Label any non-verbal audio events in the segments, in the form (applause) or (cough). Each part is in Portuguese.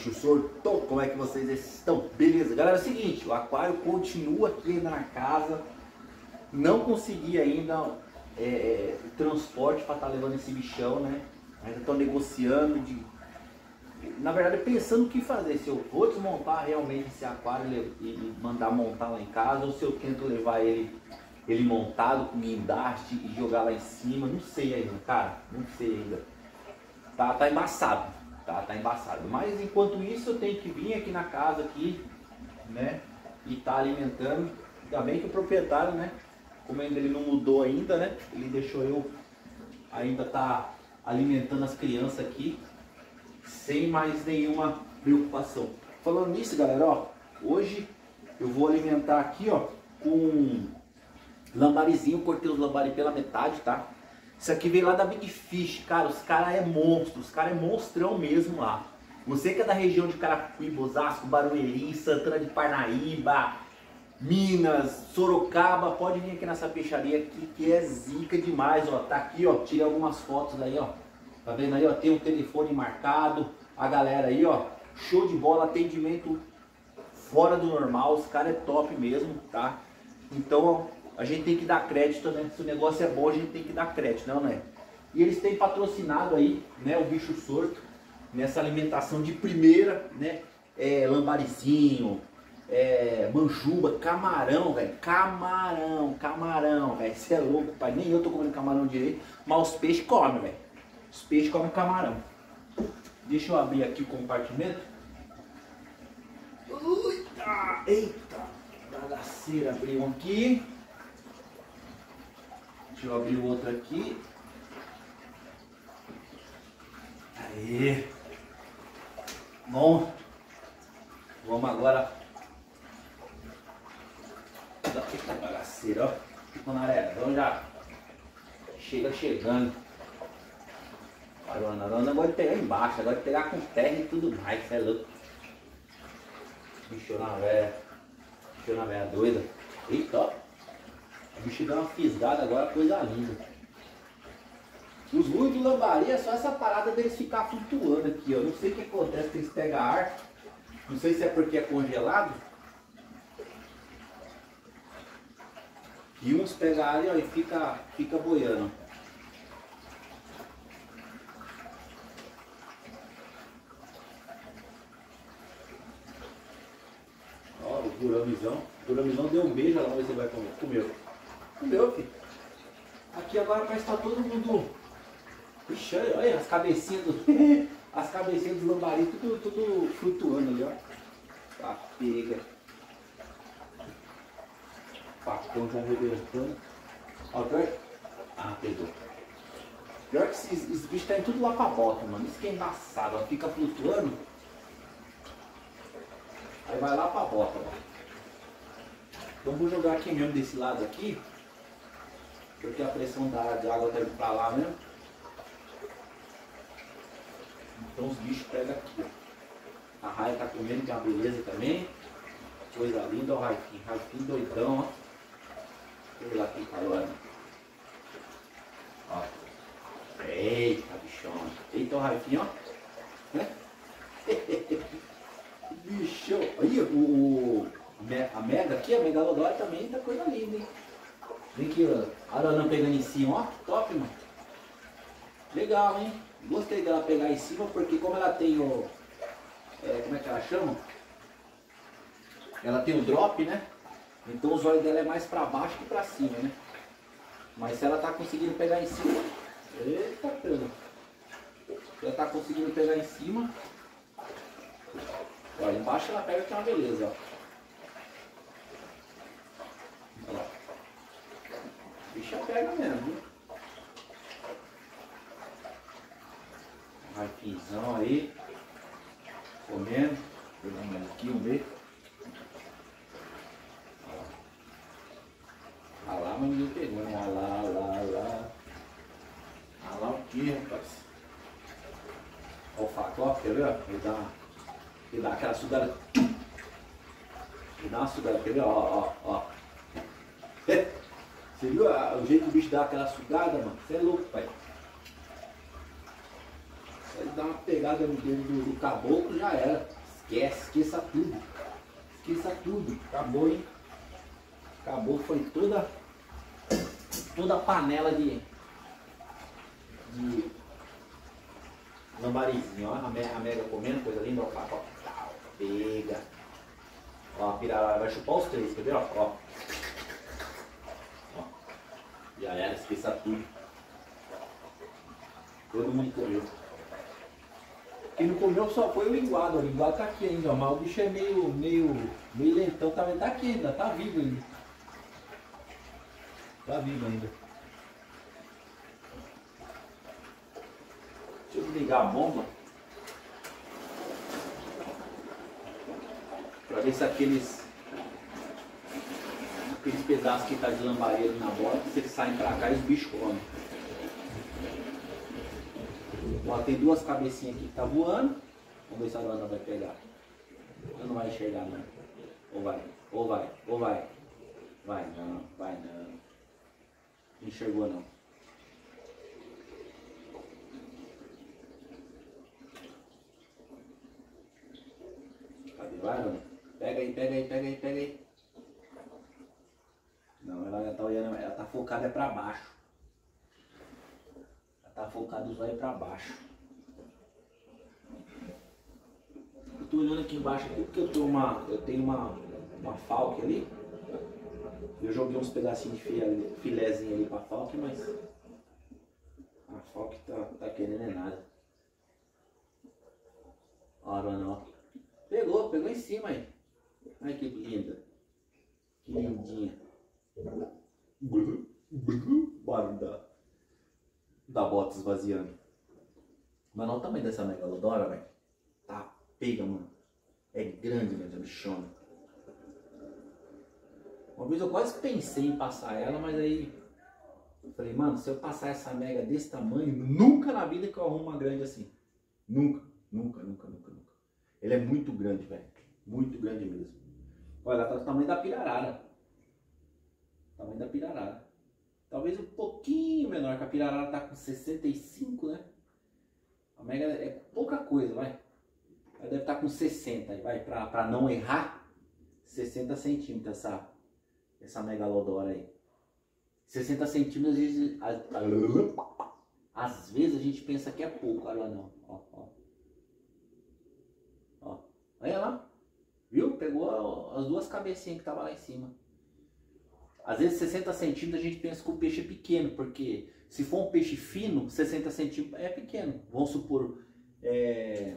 bicho sorto, como é que vocês estão? Beleza, galera, é o seguinte, o aquário continua aqui na casa, não consegui ainda é, é transporte para estar tá levando esse bichão, né? Ainda estou negociando de. Na verdade, pensando o que fazer, se eu vou desmontar realmente esse aquário e mandar montar lá em casa, ou se eu tento levar ele, ele montado com guindaste e jogar lá em cima, não sei ainda, cara, não sei ainda. Tá, tá embaçado tá, tá embaçado. Mas enquanto isso eu tenho que vir aqui na casa aqui, né? E tá alimentando. Ainda bem que o proprietário, né? Como ainda ele não mudou ainda, né? Ele deixou eu ainda tá alimentando as crianças aqui sem mais nenhuma preocupação. Falando nisso, galera, ó, hoje eu vou alimentar aqui, ó, com lambarizinho, cortei os lambari pela metade, tá? Isso aqui veio lá da Big Fish, cara. Os caras é monstro, os caras é monstrão mesmo lá. Você que é da região de Carapicuíba, Bosasco, Barueri, Santana de Parnaíba, Minas, Sorocaba, pode vir aqui nessa peixaria aqui que é zica demais, ó. Tá aqui, ó. Tirei algumas fotos aí, ó. Tá vendo aí, ó? Tem um telefone marcado. A galera aí, ó. Show de bola, atendimento fora do normal. Os caras é top mesmo, tá? Então, ó, a gente tem que dar crédito, né? Se o negócio é bom, a gente tem que dar crédito, não é? E eles têm patrocinado aí, né, o bicho sorto, nessa alimentação de primeira, né? É, lambarizinho, é, manjuba, camarão, velho. Camarão, camarão, velho. Você é louco, pai. Nem eu tô comendo camarão direito, mas os peixes comem, velho. Os peixes comem camarão. Deixa eu abrir aqui o compartimento. Eita, eita, bagaceira, abriu aqui. Deixa eu abrir o outro aqui. Aí. Bom. Vamos agora. Daqui tá bagaceira, ó. Ficou na então já. Chega chegando. Agora não agora de pegar embaixo, agora de pegar com terra e tudo mais, você é louco. Bicho na velha. Bicho na velha doida. Eita, ó. O bicho deu uma fisgada agora, coisa linda. Os ruins do lambari é só essa parada deles ficar flutuando aqui, ó. Não sei o que acontece, eles pegam ar. Não sei se é porque é congelado. E uns pegam ar ó, e fica, fica boiando. Ó, o Guramizão. O Guramizão deu um beijo, ver se ele vai comer. Comeu. Comeu, filho. Aqui agora parece que tá todo mundo. Ixi, olha as cabecinhas do. (laughs) as cabecinhas dos lambari tudo, tudo flutuando ali, ó. Tá pega. Facão já arrebentando. Ó, pior. Ah, pegou. Pior que esses, esses bichos tá tudo lá pra bota, mano. Isso que é embaçado, ó. Fica flutuando. Aí vai lá pra bota, ó. Então vou jogar aqui mesmo desse lado aqui. Porque a pressão da água está indo para lá mesmo. Então os bichos pegam aqui. A raia tá comendo, que é uma beleza também. Coisa linda, ó o Raifinho. Raifinho doidão, ó. Olha lá que calor. Ó. Eita, bichão. Eita, o Raifinho, ó. Né? (laughs) bichão. Aí, o, o, a Mega aqui, a Megalodória também tá coisa linda, hein? Vem aqui, ó. A Arana pegando em cima, ó. Top, mano. Legal, hein? Gostei dela pegar em cima porque como ela tem o... É, como é que ela chama? Ela tem o drop, né? Então os olhos dela é mais pra baixo que pra cima, né? Mas se ela tá conseguindo pegar em cima... Eita, pelo. Ela tá conseguindo pegar em cima... Olha, embaixo ela pega que é uma beleza, ó. Bicha pega mesmo, viu? Raipinzão aí. Comendo. Pegar mais aqui, vamos ver. Ah lá, mas ninguém pegou, né? Ah lá, lá, lá. Ah lá o que, rapaz? Olha o facó, quer ver? Ele dá, ele dá aquela sugada. Ele dá uma sugada, quer ver? Ó, ó, ó. Você viu o jeito que o bicho dá aquela sugada, mano? Você é louco, pai. Você é dá uma pegada no dedo do, do caboclo, já era. Esquece, esqueça tudo. Esqueça tudo. Acabou, hein? Acabou, foi toda toda a panela de de lambarizinho, ó, a mega comendo, coisa linda, ó, pega. Ó, a pirarara vai chupar os três, quer ver, ó. ó. Já era, esqueça tudo. Todo mundo comeu. Quem não comeu só foi o linguado, o linguado tá aqui ainda, mas o bicho é meio, meio, meio lentão, tá, tá aqui ainda, tá vivo ainda. Tá vivo ainda. Deixa eu ligar a bomba. Pra ver se aqueles aqueles pedaços que tá de lambareiro na bola, eles saem pra cá e os bichos comem. Ó, tem duas cabecinhas aqui que tá voando. Vamos ver se a Luana vai pegar. Ela não vai enxergar não. Ou vai, ou vai, ou vai. Vai não, vai não. Não enxergou não. Cadê? Vai, Luana. Pega aí, pega aí, pega aí, pega aí. Não, ela já tá olhando, ela tá focada é pra baixo. Ela tá focada os olhos pra baixo. Eu tô olhando aqui embaixo aqui porque eu tenho uma. Eu tenho uma, uma falque ali. Eu joguei uns pedacinhos de filé, filézinho ali pra falque, mas a falque tá, tá querendo é nada. Ora não. Pegou, pegou em cima aí. Ai que linda. Que lindinha. Barulho da, bota esvaziando. Mas não o tamanho dessa megalodora, velho. Tá pega, mano. É grande mesmo, a bichona. Uma vez eu quase pensei em passar ela, mas aí eu falei, mano, se eu passar essa mega desse tamanho, nunca na vida que eu arrumo uma grande assim. Nunca, nunca, nunca, nunca, nunca. Ele é muito grande, velho. Muito grande mesmo. Olha, tá do tamanho da pirarara. Tamanho da pirarara. Talvez um pouquinho menor, que a pirarara tá com 65, né? A mega é pouca coisa, vai. Ela deve estar tá com 60, vai, pra, pra não errar, 60 centímetros essa, essa megalodora aí. 60 centímetros, às vezes, às vezes a gente pensa que é pouco, olha lá não. Ó, ó. Olha lá. Viu? Pegou as duas cabecinhas que estavam lá em cima. Às vezes 60 centímetros a gente pensa que o peixe é pequeno, porque se for um peixe fino, 60 centímetros é pequeno. Vamos supor é,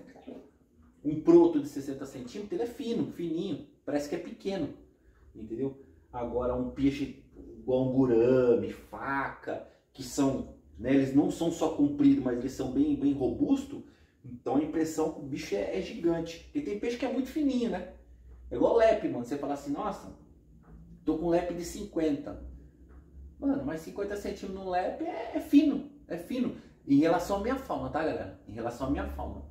um proto de 60 centímetros, ele é fino, fininho, parece que é pequeno, entendeu? Agora um peixe igual um gurame, faca, que são, né, eles não são só compridos, mas eles são bem, bem robustos, então a impressão que o bicho é, é gigante. E tem peixe que é muito fininho, né? É igual lepe, mano. Você fala assim, nossa, tô com lepe de 50. Mano, mas 50 centímetros no lepe é, é, fino, é fino. Em relação à minha fauna, tá, galera? Em relação à minha fauna.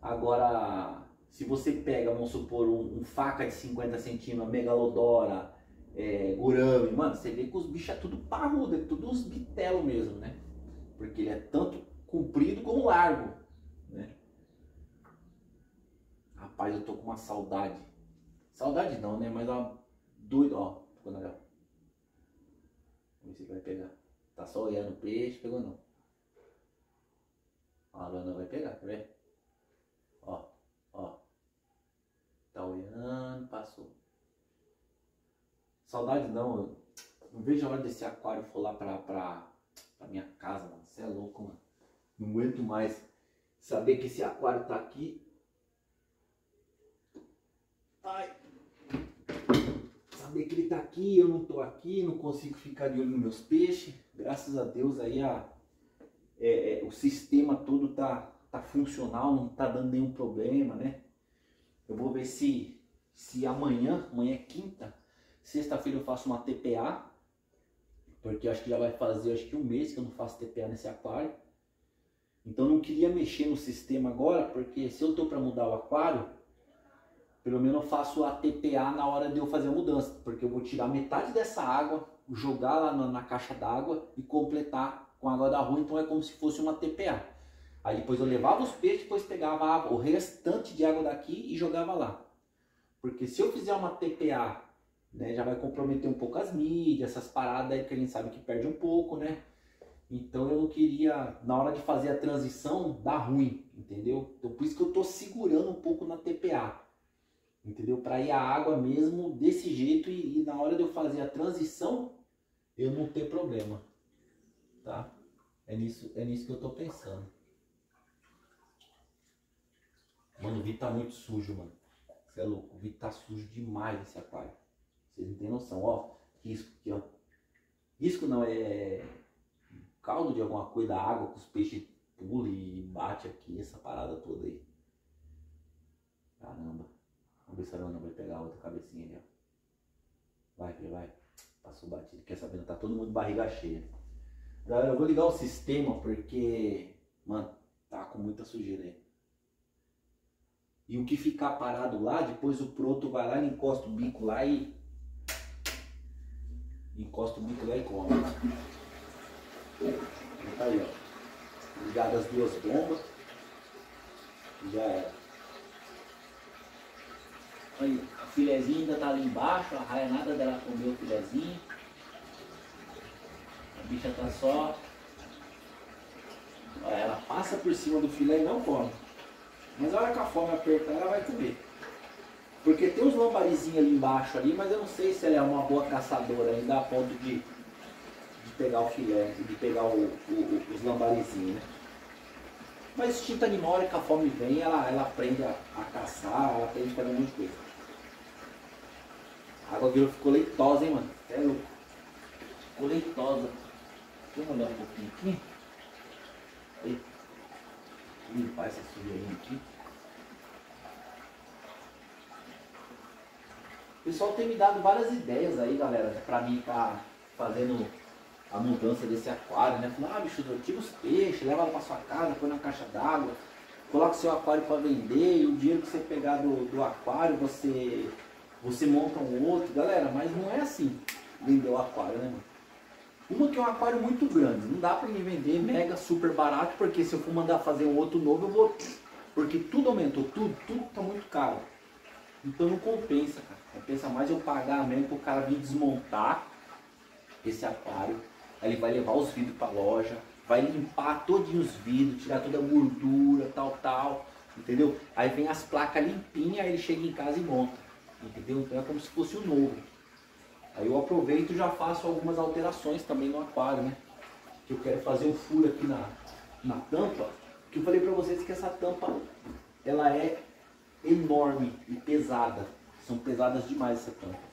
Agora, se você pega, vamos supor, um, um faca de 50 centímetros, megalodora, é, gurame, mano, você vê que os bichos é tudo parrudo, é tudo uns bitelos mesmo, né? Porque ele é tanto comprido como largo, né? Rapaz, eu tô com uma saudade Saudade não, né? Mas ó, doido, ó. Ficou legal. Vamos ver se vai pegar. Tá só olhando o peixe, pegou não. a Luana vai pegar, quer ver? Ó, ó. Tá olhando, passou. Saudade não, eu não vejo a hora desse aquário for lá pra, pra, pra minha casa, mano. Você é louco, mano. Não aguento mais saber que esse aquário tá aqui. Ai que ele está aqui, eu não estou aqui, não consigo ficar de olho nos meus peixes. Graças a Deus aí a, é, é, o sistema todo tá, tá funcional, não está dando nenhum problema, né? Eu vou ver se, se amanhã, amanhã é quinta, sexta-feira eu faço uma TPA, porque acho que já vai fazer acho que um mês que eu não faço TPA nesse aquário. Então não queria mexer no sistema agora, porque se eu estou para mudar o aquário, pelo menos eu faço a TPA na hora de eu fazer a mudança, porque eu vou tirar metade dessa água, jogar lá na, na caixa d'água e completar com água da rua, então é como se fosse uma TPA. Aí depois eu levava os peixes, depois pegava água, o restante de água daqui e jogava lá. Porque se eu fizer uma TPA, né, já vai comprometer um pouco as mídias, essas paradas aí que a gente sabe que perde um pouco, né? Então eu não queria, na hora de fazer a transição, dar ruim, entendeu? Então por isso que eu tô segurando um pouco na TPA, entendeu? Para ir a água mesmo desse jeito e, e, na hora de eu fazer a transição, eu não ter problema, tá? É nisso, é nisso que eu tô pensando. Mano, o vidro tá muito sujo, mano. Você é louco, o vidro tá sujo demais esse aquário. Vocês não têm noção, ó. Risco aqui, ó. Risco não, é caldo de alguma coisa da água que os peixes pulam e bate aqui, essa parada toda aí. Caramba. Vamos ver se a Ana vai pegar a outra cabecinha ali, ó. Vai, filho, vai. Passou batido. Quer saber? Tá todo mundo barriga cheia. Galera, eu vou ligar o sistema porque, mano, tá com muita sujeira aí. E o que ficar parado lá, depois o proto vai lá e encosta o bico lá e. Encosta o bico lá e come. Tá aí, ó. Ligado as duas bombas. Já era. Aí, a filezinha ainda tá ali embaixo, a raia nada dela comeu o filezinho. A bicha tá só. Olha, ela passa por cima do filé e não come. Mas a hora que a fome apertar, ela vai comer. Porque tem uns lambarizinhos ali embaixo ali, mas eu não sei se ela é uma boa caçadora ainda a ponto de, de pegar o filé, de pegar o, o, os lambarizinhos, né? Mas instinto animal, hora que a fome vem, ela, ela aprende a, a caçar, ela aprende a fazer muita coisa. A água virou, ficou leitosa, hein, mano? É louco. Ficou leitosa. Deixa eu olhar um pouquinho aqui. Aí limpar essa sujeirinha aqui. O pessoal tem me dado várias ideias aí, galera, pra mim tá fazendo a mudança desse aquário, né? Falando, ah, bicho, tira os peixes, leva pra sua casa, põe na caixa d'água, coloca seu aquário para vender, e o dinheiro que você pegar do, do aquário, você, você monta um outro. Galera, mas não é assim vender o aquário, né, mano? Uma que é um aquário muito grande, não dá para me vender mega super barato, porque se eu for mandar fazer um outro novo, eu vou. Porque tudo aumentou, tudo, tudo tá muito caro. Então não compensa, cara. Compensa mais eu pagar mesmo para o cara vir desmontar esse aquário. Aí ele vai levar os vidros para loja, vai limpar todos os vidros, tirar toda a gordura, tal, tal. Entendeu? Aí vem as placas limpinhas, aí ele chega em casa e monta. Entendeu? Então é como se fosse o novo. Aí eu aproveito e já faço algumas alterações também no aquário, né? Que eu quero fazer um furo aqui na, na tampa, que eu falei pra vocês que essa tampa, ela é enorme e pesada. São pesadas demais essa tampa.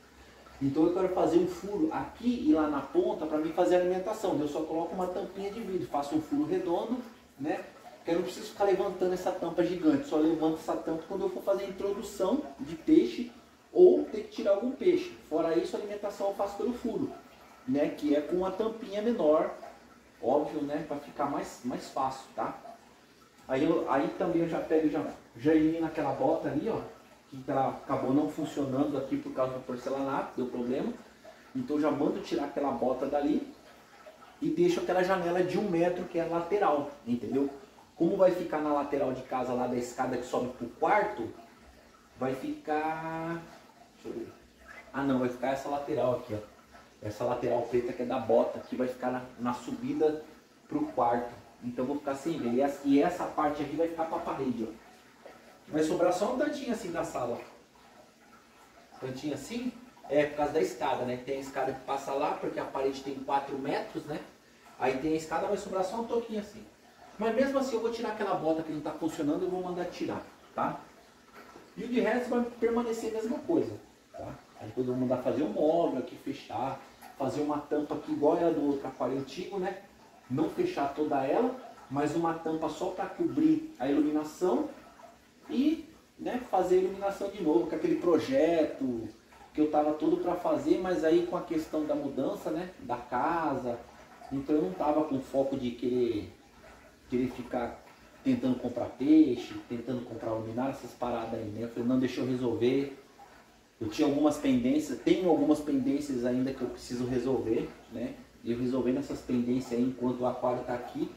Então eu quero fazer um furo aqui e lá na ponta para mim fazer a alimentação. Eu só coloco uma tampinha de vidro, faço um furo redondo, né? Eu não preciso ficar levantando essa tampa gigante, só levanto essa tampa quando eu for fazer a introdução de peixe ou ter que tirar algum peixe. Fora isso, a alimentação eu faço pelo furo, né? Que é com uma tampinha menor, óbvio, né? Para ficar mais, mais fácil, tá? Aí, eu, aí também eu já pego já, já elimino aquela bota ali, ó, que ela acabou não funcionando aqui por causa do porcelanato, deu problema. Então já mando tirar aquela bota dali e deixo aquela janela de um metro que é lateral, entendeu? Como vai ficar na lateral de casa lá da escada que sobe pro quarto, vai ficar. Ah não, vai ficar essa lateral aqui, ó. Essa lateral preta que é da bota aqui vai ficar na, na subida pro quarto. Então vou ficar sem ver. E essa, e essa parte aqui vai ficar pra parede, ó. Vai sobrar só um tantinho assim da sala. Tantinho assim. É por causa da escada, né? Tem a escada que passa lá, porque a parede tem 4 metros, né? Aí tem a escada, vai sobrar só um toquinho assim. Mas mesmo assim eu vou tirar aquela bota que não está funcionando, eu vou mandar tirar, tá? E o de resto vai permanecer a mesma coisa. Aí eu vou mandar fazer um móvel aqui, fechar, fazer uma tampa aqui igual a do outro aquário antigo, né? Não fechar toda ela, mas uma tampa só para cobrir a iluminação e né, fazer a iluminação de novo, com aquele projeto que eu estava todo para fazer, mas aí com a questão da mudança né, da casa, então eu não estava com foco de querer, querer ficar tentando comprar peixe, tentando comprar luminária, essas paradas aí, né? Eu falei, não, deixa eu resolver. Eu tinha algumas pendências, tenho algumas pendências ainda que eu preciso resolver, né? E eu resolvendo essas pendências aí enquanto o aquário está aqui,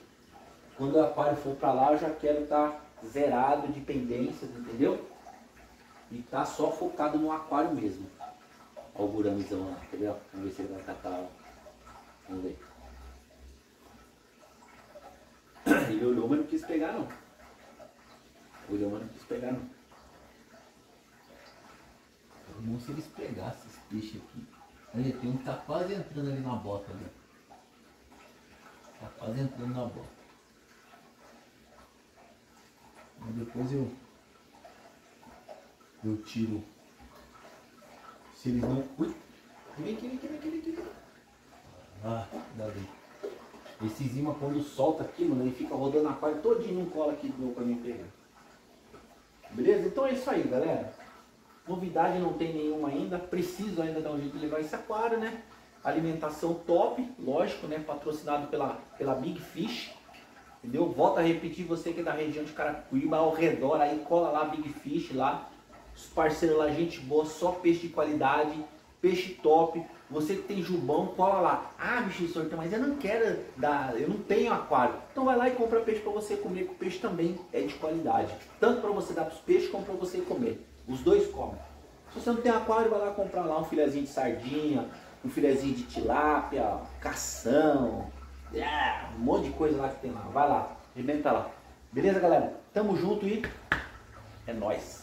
quando o aquário for para lá, eu já quero estar tá zerado de pendências, entendeu? E tá só focado no aquário mesmo. Olha o guramizão lá, entendeu? Vamos ver se ele vai catar. Vamos ver. Ele olhou, mas não quis pegar não. Olhou, mas não quis pegar não. Irmão, se eles pegassem esse peixe aqui. Olha, tem um que tá quase entrando ali na bota ali. Tá quase entrando na bota. Mas depois eu. Eu tiro. Se eles não. Ui! Vem aqui, vem aqui, vem vem. Ah, dá bem. Esse zima quando solta aqui, mano, ele fica rodando a aquário todinho, não cola aqui de novo pra mim pegar. Beleza? Então é isso aí, galera. Novidade não tem nenhuma ainda. Preciso ainda dar um jeito de levar esse aquário, né? Alimentação top, lógico, né? Patrocinado pela, pela Big Fish. Entendeu? Volto a repetir, você que é da região de Carapicuíba, ao redor aí, cola lá Big Fish lá. Os parceiros lá, gente boa, só peixe de qualidade, peixe top. Você que tem jubão, cola lá. Ah, bicho sorteio, mas eu não quero dar, eu não tenho aquário. Então vai lá e compra peixe para você comer, que o peixe também é de qualidade. Tanto para você dar para os peixes, como para você comer. Os dois comem. Se você não tem aquário, vai lá comprar lá um filezinho de sardinha, um filezinho de tilápia, cação, é, um monte de coisa lá que tem lá. Vai lá, arrebenta lá. Beleza, galera? Tamo junto e é nóis.